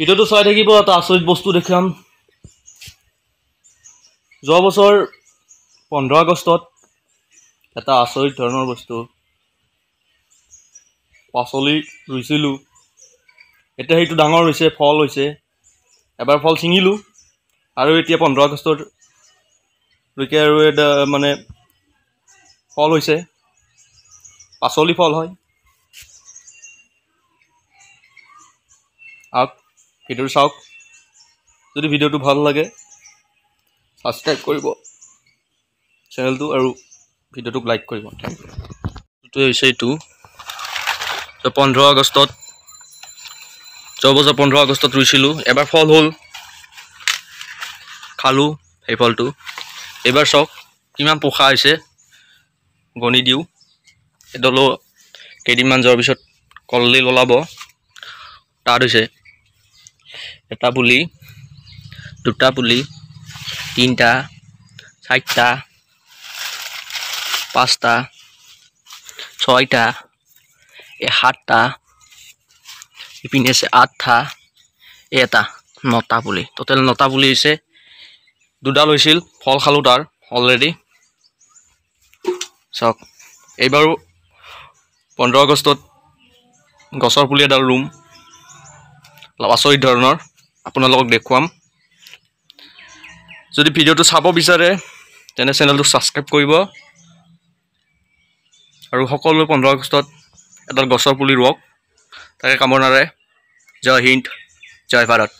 ভিডিঅ'টো চাই থাকিব এটা আচৰিত বস্তু দেখাম। যোৱা বছৰ পোন্ধৰ আগষ্টত এটা আচৰিত ধৰণৰ বস্তু পাচলি ৰুইছিলোঁ। এতিয়া সেইটো ডাঙৰ হৈছে ফল হৈছে। এবাৰ ফল ছিঙিলোঁ আৰু এতিয়া পোন্ধৰ আগষ্টলৈকে আৰু এটা মানে ফল হৈছে। পাচলি ফল হয়। আহক ভিডিঅ'টো চাওক। যদি ভিডিঅ'টো ভাল লাগে ছাবস্ক্ৰাইব কৰিব। চেনেলটো আৰু ভিডিঅ'টোক লাইক কৰিব। থেংক ইউ এইটোৱে হৈছে এইটো। পোন্ধৰ আগষ্টত যোৱা বছৰ পোন্ধৰ আগষ্টত ৰুইছিলোঁ। এবাৰ ফল হ'ল। খালোঁ সেই ফলটো। এইবাৰ চাওক কিমান পোখা হৈছে। গণি দিওঁ। এডালো কেইদিনমান যোৱাৰ পিছত কলডিল ওলাব। তাত হৈছে এটা পুলি দুটা পুলি তিনিটা চাৰিটা পাঁচটা ছয়টা এই সাতটা ইপিনে আছে আঠটা এটা নটা পুলি ট'টেল নটা পুলি হৈছে দুডাল হৈছিল ফল খালোঁ তাৰ অলৰেডি চাওক এইবাৰো পোন্ধৰ আগষ্টত গছৰ পুলি এডাল ৰুম। অলপ আচৰিত ধৰণৰ আপোনালোকক দেখুৱাম। যদি ভিডিঅ'টো চাব বিচাৰে তেনে চেনেলটো ছাবস্ক্ৰাইব কৰিব। আৰু সকলোৱে পোন্ধৰ আগষ্টত এডাল গছৰ পুলি ৰুৱক। তাকে কামনাৰে জয় হিন্দ জয় ভাৰত।